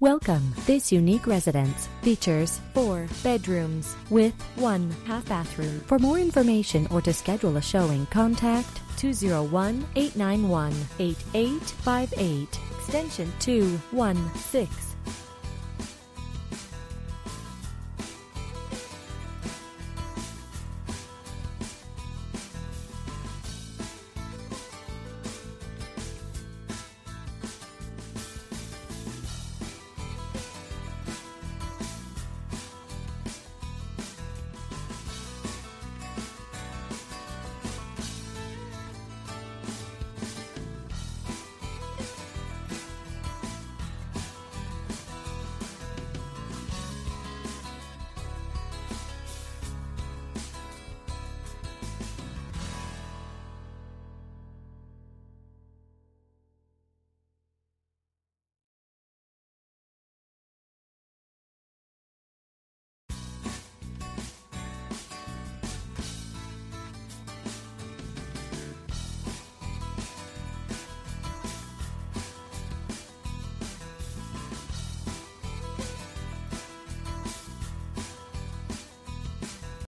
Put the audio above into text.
Welcome. This unique residence features four bedrooms with one half bathroom. For more information or to schedule a showing, contact 201 891 8858, extension 216.